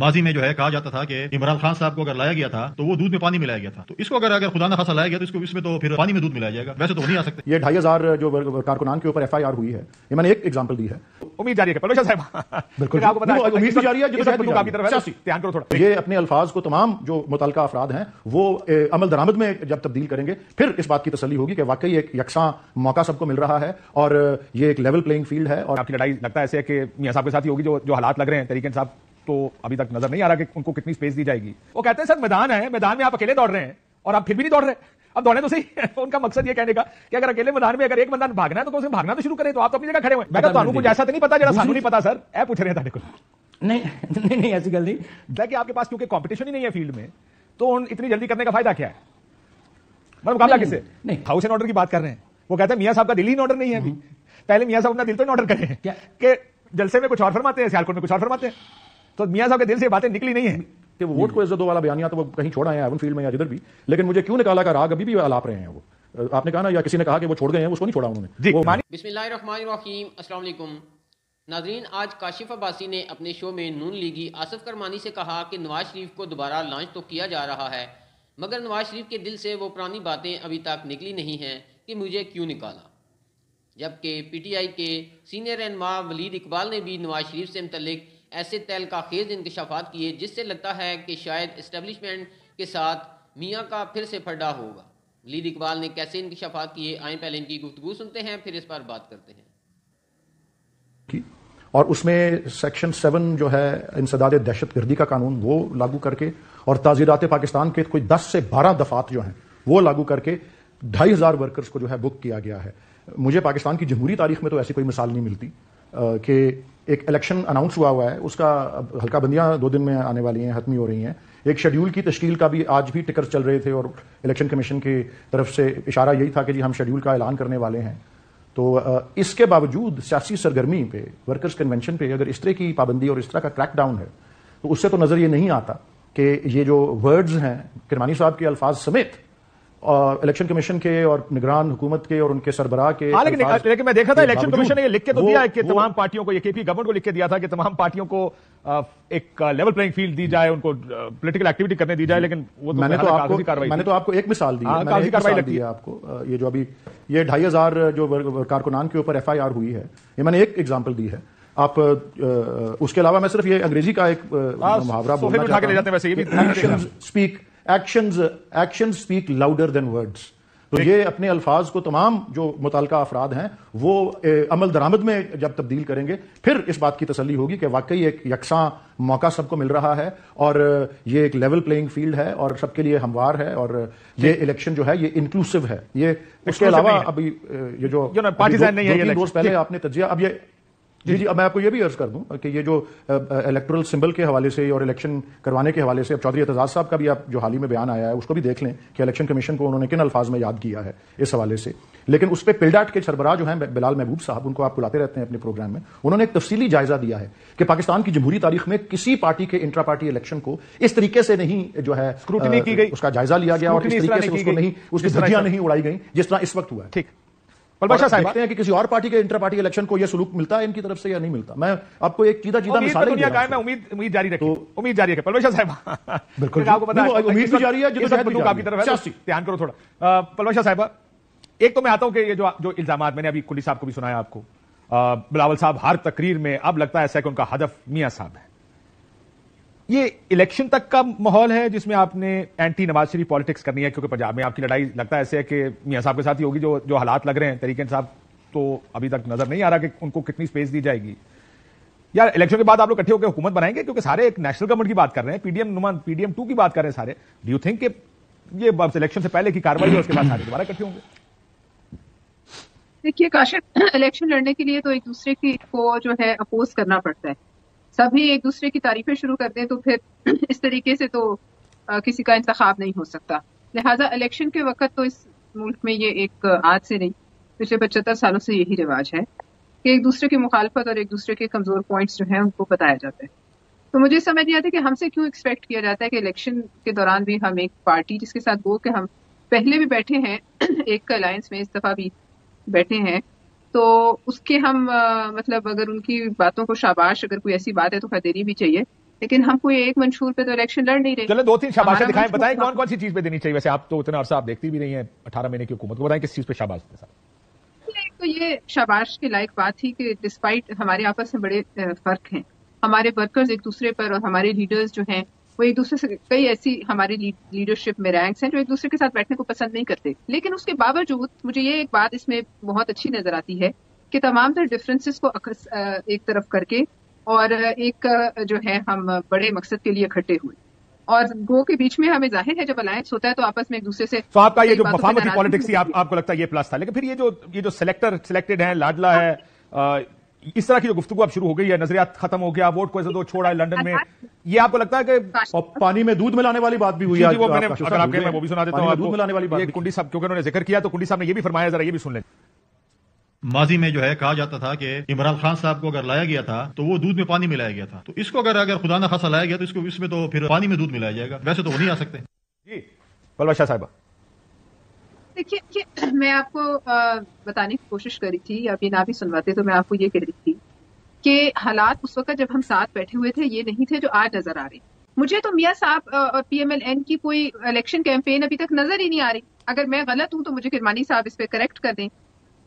माजी में जो है कहा जाता था कि इमरान खान साहब को अगर लाया गया था तो वो दूध में पानी मिलाया गया था। तो इसको अगर अगर खुदा ना खासा लाया गया तो इसको इसमें तो फिर पानी में दूध मिलाया जाएगा। वैसे तो नहीं आ सकते। ये ढाई हज़ार जो कारकुनान के ऊपर एफ़ आई आर हुई है ये मैंने एक एग्ज़ाम्पल दी है। उम्मीद जारी है साहब। बिल्कुल। उम्मीद जारी है जिस तरफ़ ध्यान करो थोड़ा। ये अपने अल्फाज को तमाम जो मुतल अफराद हैं वो अमल दरामद में जब तब्दील करेंगे फिर इस बात की तसली होगी कि वाकई एक यकसा मौका सबको मिल रहा है और ये एक लेवल प्लेइंग फ़ील्ड है और आपकी लड़ाई लगता है ऐसे कि मियाँ साहब के साथ ही होगी जो जो हालात लग रहे हैं तरीके साहब। तो अभी तक नज़र नहीं आ रहा कि उनको कितनी स्पेस दी जाएगी। वो कहते हैं सर मैदान है मैदान में आप अकेले दौड़ रहे हैं और आप फिर भी नहीं दौड़ रहे। अब दौड़े तो सही उनका मकसद ये कहने का कि अगर अकेले मैदान में अगर एक मैदान भागना है तो उसमें भागना तो शुरू करें तो आप तो अपनी जगह खड़े हुए मैं तो आपको कुछ ऐसा तो नहीं पता जरा सानू नहीं पता सर। ऐ पूछ रहे हैं नहीं नहीं नहीं ऐसी गल नहीं। कि आपके पास क्योंकि कंपटीशन ही नहीं है फ़ील्ड में तो इतनी जल्दी करने का फ़ायदा क्या है? मतलब मुकाबला किससे? नहीं हाउस एंड ऑर्डर की बात कर रहे हैं। वो कहते हैं मियाँ साहब का दिल ही ऑर्डर नहीं है अभी। हम्म। पहले मियाँ साहब अपना दिल तो ऑर्डर करें कि जलसे में कुछ और फरमाते हैं सियालकोट में कुछ और फरमाते हैं। तो मियाँ साहब के दिल से बातें निकली नहीं है। कि वो वोट को इज़्ज़त वाला बयानिया तो वो कहीं छोड़ा है एवन फ़ील्ड में या जिधर भी। लेकिन मुझे क्यों निकाला का राग अभी भी अलाप रहे हैं वो? आपने कहा ना या किसी ने कहा कि वो छोड़ गए हैं उसको नहीं छोड़ा उन्होंने। बिस्मिल्लाहिर्रहमानिर्रहीम नाजरीन आज काशिफ अब्बासी ने अपने शो में नून लीगी आसफ करमानी से कहा कि नवाज़ शरीफ को दोबारा लॉन्च तो किया जा रहा है मगर नवाज़ शरीफ के दिल से वो पुरानी बातें अभी तक निकली नहीं हैं कि मुझे क्यों निकाला। जबकि पीटीआई के सीनियर रहनमा वलीद इकबाल ने भी नवाज़ शरीफ से मतलब ऐसे तैल का खेज इंकशाफात किए, जिससे लगता है कि शायद इस्टेब्लिशमेंट के साथ मियाँ का फिर से फड्डा होगा। लीद इकबाल ने कैसे इंकशाफात किए आए पहले इनकी गुफ्तु सुनते हैं, फिर इस पर बात करते हैं। और उसमें सेक्शन सेवन जो है, इंसदाद दहशत गर्दी का कानून, वो लागू करके, और ताजीरात पाकिस्तान के कोई दस से बारह दफात जो हैं, वो लागू करके ढाई हज़ार वर्कर्स को जो है बुक किया गया है। मुझे पाकिस्तान की जमहूरी तारीख में तो ऐसी कोई मिसाल नहीं मिलती कि एक इलेक्शन अनाउंस हुआ हुआ है, उसका हल्का बंदियाँ दो दिन में आने वाली हैं खत्मी हो रही हैं। एक शेड्यूल की तश्कील का भी आज भी टिकर चल रहे थे और इलेक्शन कमीशन की तरफ़ से इशारा यही था कि जी हम शेड्यूल का ऐलान करने वाले हैं। तो इसके बावजूद सियासी सरगर्मी पे वर्कर्स कन्वेंशन पे अगर इस तरह की पाबंदी और इस तरह का क्रैकडाउन है तो उससे तो नज़र ये नहीं आता कि ये जो वर्ड्स हैं, किरमानी साहब के अल्फाज समेत इलेक्शन कमीशन के और निगरान हुकूमत के और उनके सरबरा के हाँ, लेकिन, मैं देखा था इलेक्शन कमीशन ने ये लिख के तो दिया है कि तमाम पार्टियों को ये केपी गवर्नमेंट को लिख के दिया था कि तमाम पार्टियों को एक लेवल प्लेइंग फ़ील्ड दी जाए उनको पॉलिटिकल एक्टिविटी करने दी जाए लेकिन वो तो मैंने तो आपको मैंने तो आपको एक मिसाल दी है हाँ, कार्रवाई लगती है आपको। ये जो अभी ये ढाई हज़ार जो कारकुनान के ऊपर एफ़ आई आर हुई है ये मैंने एक एग्ज़ाम्पल दी है। आप उसके अलावा मैं सिर्फ़ ये अंग्रेज़ी का एक हाँ, मुहावरा बोलना speak actions actions speak louder than words तो ये अपने अल्फाज को तमाम जो मुतल अफराद हैं वो ए, अमल दरामद में जब तब्दील करेंगे फिर इस बात की तसली होगी कि वाकई एक यकसा मौका सबको मिल रहा है और ये एक लेवल प्लेइंग फ़ील्ड है और सबके लिए हमवार है और ये इलेक्शन जो है ये इंक्लूसिव है। ये उसके अलावा अभी ये जो पार्टीजान नहीं है रोज पहले आपने तजिया अब ये जी जी अब मैं आपको ये भी अर्ज़ कर दूँ कि ये जो इलेक्ट्रल सिंबल के हवाले से और इलेक्शन करवाने के हवाले से अब चौधरी एतजाज साहब का भी आप जो हाल ही में बयान आया है उसको भी देख लें कि इलेक्शन कमीशन को उन्होंने किन अल्फाज में याद किया है इस हवाले से। लेकिन उस पर पिल्डाट के सरबराह जो है बिलाल महबूब साहब उनको आप बुलाते रहते हैं अपने प्रोग्राम में उन्होंने एक तफसीली जायजा दिया है कि पाकिस्तान की जमहूरी तारीख में किसी पार्टी के इंट्रा पार्टी इलेक्शन को इस तरीके से नहीं जो है स्क्रूटनी की गई। उसका जायजा लिया गया और इस तरीके से उसको नहीं उसकी धज्जियाँ नहीं उड़ाई गई जिस तरह इस वक्त हुआ है। ठीक। पलबाशा साहब देखते हैं कि किसी और पार्टी के इंटर पार्टी इलेक्शन को यह सलूक मिलता है इनकी तरफ़ से या नहीं मिलता? मैं आपको एक चीजा चीजा मिसाल मैं उम्मीद उम्मीद जारी रखी। तो, उम्मीद जारी रखे। पलबाशा साहब बिल्कुल आपको पता है उम्मीद भी जारी है आपकी तरफ़ ध्यान करो थोड़ा। पलबाशा साहब एक तो मैं आता हूँ कि ये जो जो इल्ज़ाम मैंने अभी कुली साहब को भी सुनाया आपको। बिलावल साहब हर तकरीर में अब लगता है ऐसा कि उनका हदफ मियाँ साहब है। ये इलेक्शन तक का माहौल है जिसमें आपने एंटी नवाज़ शरीफ पॉलिटिक्स करनी है? क्योंकि पंजाब में आपकी लड़ाई लगता है ऐसे है कि मियाँ साहब के साथ ही होगी जो जो हालात लग रहे हैं तरीके साहब तो अभी तक नज़र नहीं आ रहा कि उनको कितनी स्पेस दी जाएगी। यार इलेक्शन के बाद आप लोग इकट्ठे होकर हुकूमत बनाएँगे? क्योंकि सारे एक नेशनल गवर्नमेंट की बात कर रहे हैं पीडीएम नुमान पीडीएम टू की बात कर रहे हैं सारे। डू यू थिंक ये इलेक्शन से पहले की कार्रवाई है, उसके बाद सारे दोबारा इकट्ठे होंगे? देखिए, काशिफ इलेक्शन लड़ने के लिए तो एक दूसरे की को जो है अपोज करना पड़ता है। सभी एक दूसरे की तारीफें शुरू कर दें तो फिर इस तरीके से तो आ, किसी का इंतखब नहीं हो सकता। लिहाजा इलेक्शन के वक्त तो इस मुल्क में ये एक आज से नहीं पिछले पचहत्तर सालों से यही रिवाज है कि एक दूसरे की मुखालफत और एक दूसरे के कमज़ोर पॉइंट्स जो है उनको बताया जाता है। तो मुझे समझ नहीं आता कि हमसे क्यों एक्सपेक्ट किया जाता है कि इलेक्शन के दौरान भी हम एक पार्टी जिसके साथ वो कि हम पहले भी बैठे हैं एक अलायंस में इस दफ़ा भी बैठे हैं। तो उसके हम आ, मतलब अगर उनकी बातों को शाबाश अगर कोई ऐसी बात है तो खैर देनी भी चाहिए। लेकिन हम कोई एक मंशूर पे तो इलेक्शन लड़ नहीं रहे। चलो दो तीन शाबाशें दिखाएँ बताएँ कौन कौन सी चीज़ पे देनी चाहिए? वैसे आप तो इतना अरसा आप देखती भी नहीं है अठारह महीने की हुकूमत को। बताएँ किस चीज़ पे शाबाश दें साहब? एक तो ये शाबाश के लायक बात थी कि डिस्पाइट हमारे आपस में बड़े फ़र्क हैं। हमारे वर्कर्स एक दूसरे पर और हमारे लीडर्स जो हैं वो एक दूसरे से कई ऐसी हमारी लीडरशिप में रैंक्स हैं जो एक दूसरे के साथ बैठने को पसंद नहीं करते। लेकिन उसके बावजूद मुझे ये एक बात इसमें बहुत अच्छी नज़र आती है कि तमाम तर डिफरेंसेस को एक तरफ़ करके और एक जो है हम बड़े मकसद के लिए इकट्ठे हुए। और दो के बीच में हमें ज़ाहिर है जब अलायंस होता है तो आपस में एक दूसरे से तो आपका ये जो मफामती पॉलिटिक्स थी आप, आपको लगता है ये प्लस था? लेकिन फिर ये जो ये जो सिलेक्टर सिलेक्टेड है लाडला है। अ, इस तरह की जो गुफ्तगू अब शुरू हो गई है नजरियात खत्म हो गया वोट को ऐसे दो छोड़ा है लंदन में ये आपको लगता है कि और पानी में दूध मिलाने वाली बात भी हुई जी, वो मैंने अगर आप मैं वो भी सुना देता हूँ दूध मिलाने वाली बात कुंडी साहब क्योंकि उन्होंने ज़िक्र किया तो कुंडी साहब ने ये भी फरमाया जरा ये भी सुन लें। माजी में जो है कहा जाता था कि इमरान खान साहब को अगर लाया गया था तो वो दूध में पानी मिलाया गया था। तो इसको अगर अगर खुदा न खासा लाया गया तो इसको इसमें तो फिर पानी में दूध मिलाया जाएगा। वैसे तो वो नहीं आ सकते। जी बलवा शाह साहिबा। देखिए कि मैं आपको बताने की कोशिश करी थी या भी ना भी सुनवाते तो मैं आपको ये कह रही थी कि हालात उस वक्त जब हम साथ बैठे हुए थे, ये नहीं थे जो आज नज़र आ रहे। मुझे तो मियाँ साहब और पीएमएलएन की कोई इलेक्शन कैंपेन अभी तक नज़र ही नहीं आ रही। अगर मैं गलत हूँ तो मुझे किरमानी साहब इस पर करेक्ट कर दें।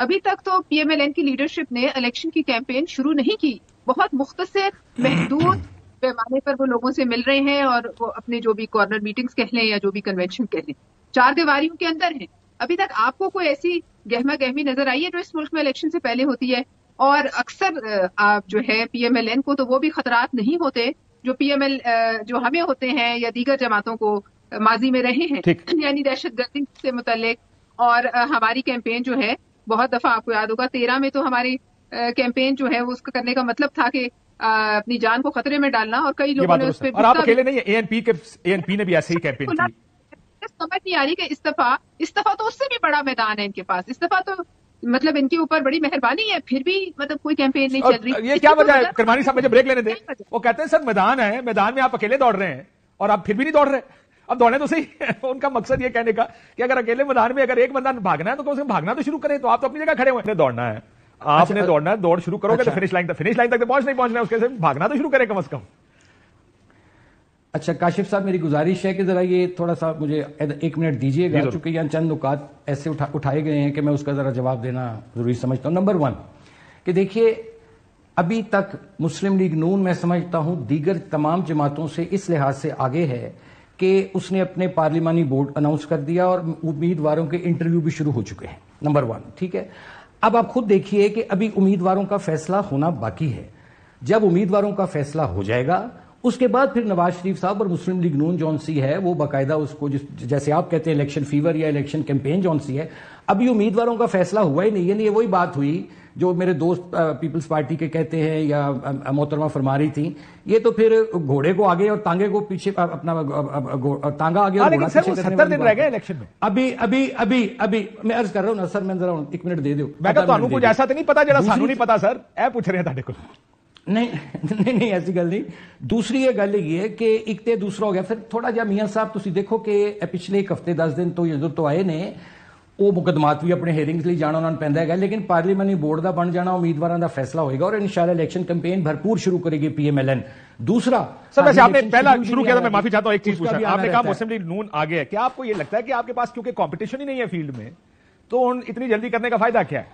अभी तक तो पीएमएलएन की लीडरशिप ने इलेक्शन की कैंपेन शुरू नहीं की। बहुत मुख्तसर, महदूद पैमाने पर वो लोगों से मिल रहे हैं और वो अपने जो भी कॉर्नर मीटिंग्स कह लें या जो भी कन्वेंशन कह लें। चार दीवारियों के अंदर हैं। अभी तक आपको कोई ऐसी गहमा गहमी नज़र आई है जो इस मुल्क में इलेक्शन से पहले होती है? और अक्सर आप जो है पीएमएलएन को तो वो भी खतरात नहीं होते जो पीएमएल जो हमें होते हैं या दीगर जमातों को माजी में रहे हैं। यानी दहशत गर्दी से मुतलिक और हमारी कैंपेन जो है बहुत दफ़ा आपको याद होगा तेरह में तो हमारी कैंपेन जो है वो उसका करने का मतलब था कि अपनी जान को खतरे में डालना और कई लोगों ने उस पर और आप अकेले नहीं एएनपी के एएनपी ने भी ऐसे ही कैंपेन की। समझ नहीं आ रही कि इस्तीफा इस्तीफा तो उससे भी बड़ा मैदान है इनके पास। इस्तीफा तो मतलब इनके ऊपर बड़ी मेहरबानी है फिर भी मतलब कोई कैंपेन नहीं चल रही। ये क्या तो वजह है? करमानी साहब मुझे ब्रेक लेने दें। क्या? वो कहते हैं सर मैदान है मैदान में आप अकेले दौड़ रहे हैं और आप फिर भी नहीं दौड़ रहे। अब दौड़े तो सही उनका मकसद ये कहने का कि अगर अकेले मैदान में अगर एक बंदा भागना है तो कम से कम भागना तो शुरू करें तो आप तो अपनी जगह खड़े हुए दौड़ना है। आपने दौड़ना है दौड़ शुरू करोगे तो अच्छा। फिनिश लाइन तक फिनिश लाइन तक तो पहुँच नहीं पहुँचना है उसके से भागना तो शुरू करें कम से कम। अच्छा काशिफ साहब मेरी गुजारिश है कि जरा ये थोड़ा सा मुझे एक मिनट दीजिएगा। चूँकि यहाँ चंद नुकात ऐसे उठा, उठाए गए हैं कि मैं उसका जरा जवाब देना ज़रूरी समझता हूँ। नंबर वन कि देखिए अभी तक मुस्लिम लीग नून मैं समझता हूँ दीगर तमाम जमातों से इस लिहाज से आगे है कि उसने अपने पार्लिमानी बोर्ड अनाउंस कर दिया और उम्मीदवारों के इंटरव्यू भी शुरू हो चुके हैं। नंबर वन ठीक है? अब आप खुद देखिए कि अभी उम्मीदवारों का फैसला होना बाकी है। जब उम्मीदवारों का फैसला हो जाएगा उसके बाद फिर नवाज शरीफ साहब और मुस्लिम लीग नून जौन सी है वो बाकायदा उसको जिस जैसे आप कहते हैं इलेक्शन फीवर या इलेक्शन कैंपेन जौन सी है अभी उम्मीदवारों का फैसला हुआ ही नहीं है ये वही बात हुई जो मेरे दोस्त अ, पीपल्स पार्टी के कहते हैं या अ, मोहतरमा फरमा रही थी ये तो फिर घोड़े को आगे और तांगे को पीछे अ, अपना अ, अ, अ, तांगा आगे हाँ, और लेकिन घोड़ा सर वो पीछे करने 70 वाली दिन बात रह गए है। इलेक्शन में अभी अभी अभी अभी मैं अर्ज कर रहा हूं ना सर मैं जरा एक मिनट दे दो मैं कहा ਤੁਹਾਨੂੰ ਕੁਝ ਐਸਾ ਤੇ ਨਹੀਂ ਪਤਾ ਜਿਹੜਾ ਸਾਨੂੰ ਨਹੀਂ ਪਤਾ ਸਰ ਇਹ ਪੁੱਛ ਰਹੇ ਹਾਂ ਤੁਹਾਡੇ ਕੋਲ नहीं नहीं नहीं ऐसी गल नहीं दूसरी ये गल ये है कि एक ते दूसरा हो गया फिर थोड़ा जिहा मियां साहब ਤੁਸੀਂ ਦੇਖੋ ਕਿ ਇਹ ਪਿਛਲੇ ਇੱਕ ਹਫਤੇ 10 ਦਿਨ ਤੋਂ ਜਦੋਂ ਤੋਂ ਆਏ ਨੇ ਉਹ ਮੁਕਦਮਾਤ ਵੀ ਆਪਣੇ ਹੈਰਿੰਗਸ ਲਈ ਜਾਣਾ ਉਹਨਾਂ ਨੂੰ ਪੈਂਦਾ ਹੈਗਾ ਲੇਕਿਨ ਪਾਰਲੀਮਾਨੀ ਬੋਰਡ ਦਾ ਬਣ ਜਾਣਾ ਉਮੀਦਵਾਰਾਂ ਦਾ ਫੈਸਲਾ ਹੋਏਗਾ ਔਰ ਇਨਸ਼ਾਅੱਲਾ ਇਲੈਕਸ਼ਨ कैंपेन भरपूर शुरू करेगी पीएमएलएन दूसरा सर वैसे आपने इलेक्शन पहला शेड्यूल भी शुरू नहीं किया था आया मैं माफी चाहता हूं एक चीज उसका पूछा भी आना आपने कहा रहता है। मुस्लिम लीग नून आगे है क्या आपको ये लगता है कि आपके पास क्योंकि कंपटीशन ही नहीं है फील्ड में तो उन इतनी जल्दी करने का फायदा क्या है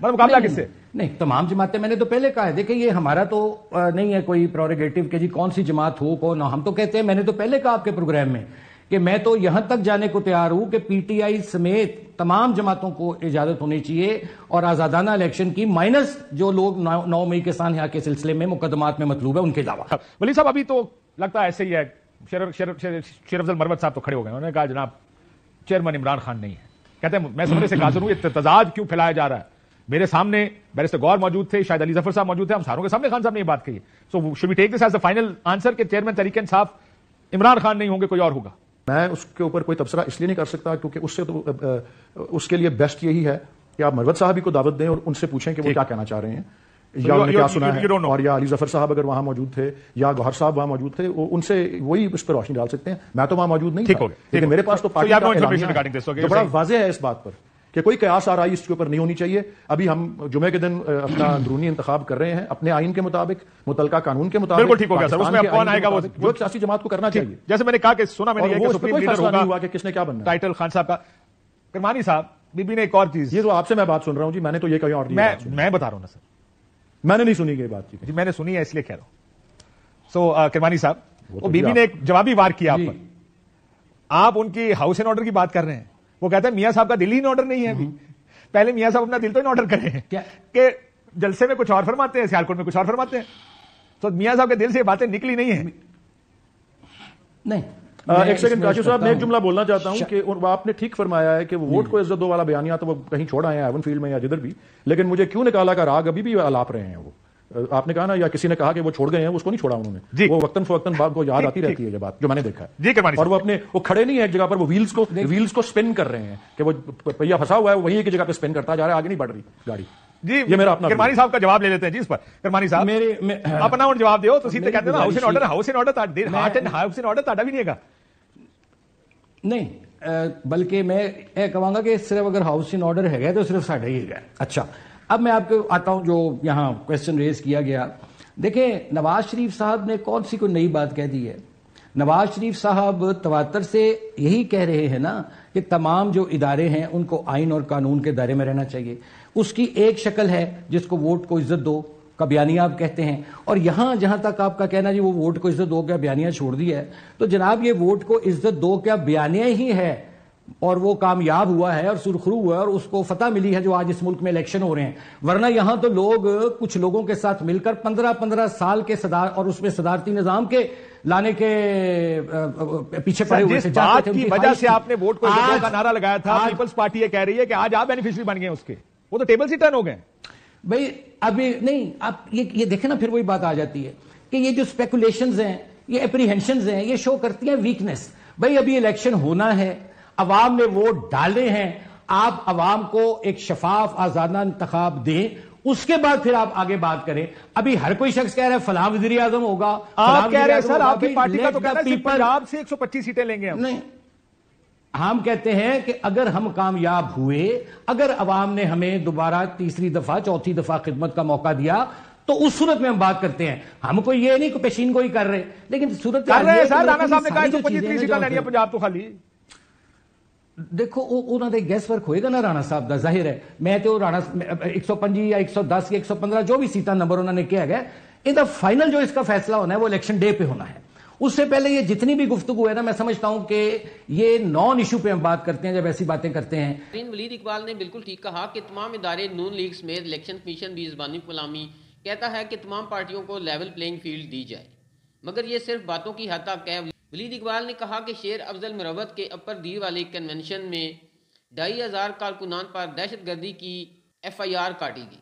मतलब मुकाबला नहीं, किससे नहीं तमाम जमातें मैंने तो पहले कहा है। देखिए ये हमारा तो नहीं है कोई प्रोरोगेटिव के जी कौन सी जमात हो कौन ना। हम तो कहते हैं मैंने तो पहले कहा आपके प्रोग्राम में कि मैं तो यहाँ तक जाने को तैयार हूँ कि पीटीआई समेत तमाम जमातों को इजाज़त होनी चाहिए और आजादाना इलेक्शन की माइनस जो लोग नौ मई के साथ यहाँ के सिलसिले में मुकदमात में मतलूब है उनके अलावा। वली साहब अभी तो लगता है ऐसे ही है शेर शेर शेर शेर अफजल मरवत साहब तो खड़े हो गए उन्होंने कहा जनाब चेयरमैन इमरान खान नहीं है। कहते हैं मैं समझने से काजर हूँ ये तजाद क्यों फैलाया जा रहा है? मेरे सामने बैरिस्टर गौर मौजूद थे शायद अली ज़फ़र साहब मौजूद थे हम सारों के सामने खान साहब ने ये बात कही। So should we take this as the final answer के चेयरमैन तरीके इंसाफ इमरान खान नहीं होंगे कोई और होगा? मैं उसके ऊपर कोई तबसरा इसलिए नहीं कर सकता क्योंकि उससे तो उसके लिए बेस्ट यही है कि आप मरवत साहब को दावत दें और उनसे पूछें कि वो क्या कहना चाह रहे हैं। या उन्होंने क्या सुना you- है? you और या अली ज़फ़र साहब अगर वहाँ मौजूद थे या गौहर साहब वहाँ मौजूद थे वो उनसे वही उस पर रोशनी डाल सकते हैं। मैं तो वहाँ मौजूद नहीं ठीक हो गया, लेकिन मेरे पास तो पार्टी का बड़ा वाजह है इस बात पर। कि कोई कयास आ रही इसके ऊपर नहीं होनी चाहिए। अभी हम जुमे के दिन अपना अंदरूनी इंतखाब कर रहे हैं अपने आइन के मुताबिक मुतलका कानून के मुताबिक बिल्कुल ठीक हो गया सर, उसमें कौन आएगा वो- जो सियासी जमात को करना चाहिए। जैसे मैंने कहा कि सुना मैंने ये वो कि सुप्रीम लीडर होगा हुआ कि किसने क्या बनना टाइटल खान साहब का। करमानी साहब बीबी ने एक और चीज़ ये तो आपसे मैं बात सुन रहा हूँ जी मैंने तो ये कहीं और मैं मैं बता रहा हूँ ना सर। मैंने नहीं सुनी ये बात जी जी मैंने सुनी है इसलिए कह रहा हूँ। सो किरमानी साहब तो बीबी ने एक जवाबी वार किया आप पर। आप उनकी हाउस एंड ऑर्डर की बात कर रहे हैं। वो कहते हैं मियाँ साहब का दिल ही इन ऑर्डर नहीं है अभी। पहले मियाँ साहब अपना दिल तो इन ऑर्डर करें। हम्म। क्या? कि जलसे में कुछ और फरमाते हैं सियालकोट में कुछ और फरमाते हैं। तो मियाँ साहब के दिल से बातें निकली नहीं है। नहीं। एक सेकंड काशिफ साहब मैं एक जुमला बोलना चाहता हूँ कि उन- आपने ठीक फरमाया है कि वो वोट को इज़्ज़त दो वाला बयानिया तो वो कहीं छोड़ आए हैं एवन फ़ील्ड में या जिधर भी। लेकिन मुझे क्यों निकाला का राग? अभी भी अलाप रहे हैं वो। आपने कहा ना या किसी ने कहा कि वो छोड़ गए हैं उसको नहीं छोड़ा। उन्होंने। वो वक्तन फवक्तन बात को याद आती रहती है ये बात जो मैंने देखा है। और वो अपने वो खड़े नहीं है एक जगह पर वो व्हील्स को व्हील्स को स्पिन कर रहे हैं कि वो पहिया फंसा हुआ है वही एक जगह पे स्पिन करता जा रहा है आगे नहीं बढ़ रही गाड़ी। जी ये मेरा अपना किरमानी साहब का जवाब ले लेते हैं जी इस पर। किरमानी साहब मेरे अपना और जवाब दो तो सीधे कहते हैं हाउस गुजारिश order house and order heart and house and order ताड़ा भी नहीं है नहीं बल्कि मैं ये कहूँगा कि सिर्फ़ अगर हाउस इन ऑर्डर है तो सिर्फ़ साढ़े ही है अच्छा अब मैं आपको आता हूँ जो यहाँ क्वेश्चन रेज किया गया। देखिए नवाज़ शरीफ साहब ने कौन सी कोई नई बात कह दी है? नवाज़ शरीफ साहब तवातर से यही कह रहे हैं ना कि तमाम जो इदारे हैं, उनको आइन और कानून के दायरे में रहना चाहिए। उसकी एक शक्ल है जिसको वोट को इज़्ज़त दो का बयानिया आप कहते हैं। और यहाँ जहाँ तक आपका कहना जी वो वोट को इज़्ज़त दो, क्या बयानिया छोड़ दिया है? तो जनाब, ये वोट को इज़्ज़त दो, क्या बयानिया ही है? और वो कामयाब हुआ है और सुरखरू हुआ है और उसको फतह मिली है जो आज इस मुल्क में इलेक्शन हो रहे हैं। वरना यहाँ तो लोग कुछ लोगों के साथ मिलकर पंद्रह पंद्रह साल के सदार और उसमें सदारती निज़ाम के लाने के पीछे पड़े हुए थे बात थे, की वजह से आपने वोट को आज- का नारा लगाया था पीपल्स पार्टी ये कह रही है कि आज आप बेनिफिशियरी बन गए उसके। वो तो टेबल से टर्न हो गए। भाई अभी नहीं आप ये ये देखें ना फिर वही बात आ जाती है कि ये जो स्पेकुलेशन हैं ये अप्रीहेंशन हैं ये शो करती हैं वीकनेस भाई अभी इलेक्शन होना है अवाम ने वोट डाले हैं आप अवाम को एक शफाफ आजादा इंतखाब दें उसके बाद फिर आप आगे बात करें। अभी हर कोई शख्स कह रहा है फलां वज़ीर आज़म होगा आप कह रहे हैं सर। आपकी पार्टी का तो कहना है पंजाब से 125 सीटें लेंगे हम। नहीं। हम कहते हैं कि अगर हम कामयाब हुए अगर अवाम ने हमें दोबारा तीसरी दफ़ा चौथी दफ़ा खिदमत का मौका दिया तो उस सूरत में हम बात करते हैं। हम कोई ये नहीं पेशीन कोई कर रहे लेकिन सूरत कर रहे हैं सर राणा साहब ने कहा सारी जो 125 चीज़ें सीटें जो लेनी है पंजाब तो खाली। देखो ਉਹ ਉਹਨਾਂ ਦੇ ਗੈਸ ਵਰਕ ਹੋਏਗਾ ਨਾ ਰਾਣਾ ਸਾਹਿਬ ਦਾ ਜ਼ਾਹਿਰ ਹੈ ਮੈਂ ਤੇ ਉਹ ਰਾਣਾ 125 या 110 या 115 जो भी सीटा नंबर उन्होंने किया है इनका फाइनल जो इसका फैसला होना है वो इलेक्शन डे पे होना है उससे पहले ये जितनी भी गुफ्तगु है ना मैं समझता हूं कि ये नॉन इशू पे हम बात करते हैं जब ऐसी बातें करते हैं नाज़रीन वलीद इकबाल ने बिल्कुल ठीक कहा कि तमाम इदारे नून लीग समेत इलेक्शन कमीशन भी जबानी गुलामी कहता है कि तमाम पार्टियों को लेवल प्लेइंग फील्ड दी जाए मगर ये सिर्फ बातों की हद तक है वलीद इकबाल ने कहा कि शेर अफजल मरवत के अपर दी वाले कन्वेंशन में ढाई हज़ार कारकुनान पर दहशत गर्दी की एफ़ आई आर काटी गई।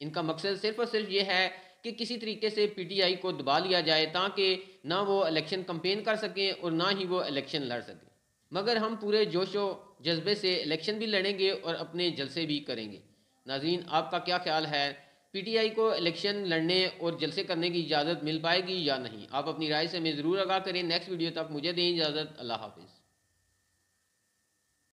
इनका मकसद सिर्फ़ और सिर्फ़ ये है कि किसी तरीके से पी टी आई को दबा लिया जाए ताकि ना वो इलेक्शन कम्पेन कर सकें और ना ही वो इलेक्शन लड़ सकें। मगर हम पूरे जोशो जज्बे से इलेक्शन भी लड़ेंगे और अपने जलसे भी करेंगे। नाजीन आपका क्या ख्याल है? पीटीआई को इलेक्शन लड़ने और जलसे करने की इजाज़त मिल पाएगी या नहीं? आप अपनी राय से हमें ज़रूर आगाह करें। नेक्स्ट वीडियो तक मुझे दें इजाज़त। अल्लाह हाफिज़।